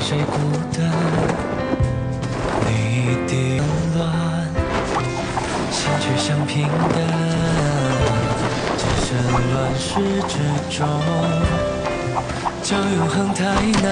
谁孤单？你一定乱，心却像平淡，置身乱世之中，将永恒太难。